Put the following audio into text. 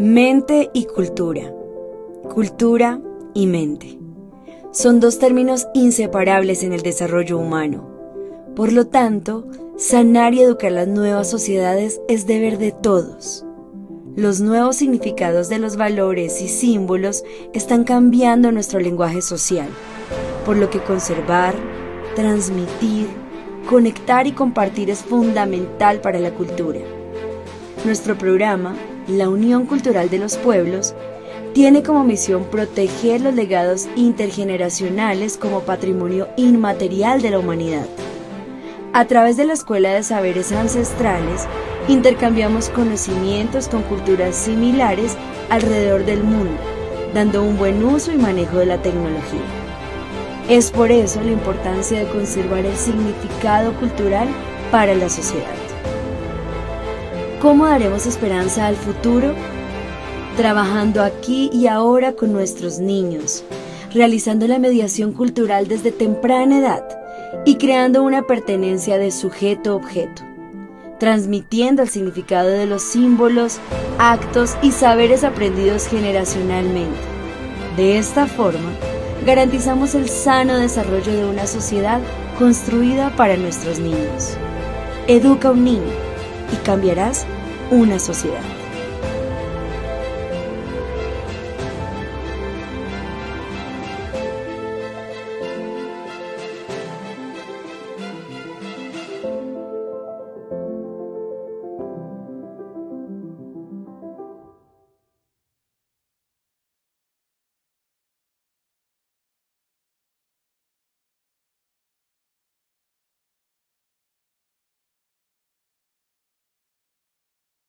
Mente y cultura. Cultura y mente. Son dos términos inseparables en el desarrollo humano. Por lo tanto, sanar y educar las nuevas sociedades es deber de todos. Los nuevos significados de los valores y símbolos están cambiando nuestro lenguaje social, por lo que conservar, transmitir, conectar y compartir es fundamental para la cultura. Nuestro programa la Unión Cultural de los Pueblos, tiene como misión proteger los legados intergeneracionales como patrimonio inmaterial de la humanidad. A través de la Escuela de Saberes Ancestrales, intercambiamos conocimientos con culturas similares alrededor del mundo, dando un buen uso y manejo de la tecnología. Es por eso la importancia de conservar el significado cultural para la sociedad. ¿Cómo daremos esperanza al futuro? Trabajando aquí y ahora con nuestros niños, realizando la mediación cultural desde temprana edad y creando una pertenencia de sujeto-objeto, transmitiendo el significado de los símbolos, actos y saberes aprendidos generacionalmente. De esta forma, garantizamos el sano desarrollo de una sociedad construida para nuestros niños. Educa un niño y cambiarás una sociedad.